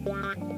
Wow.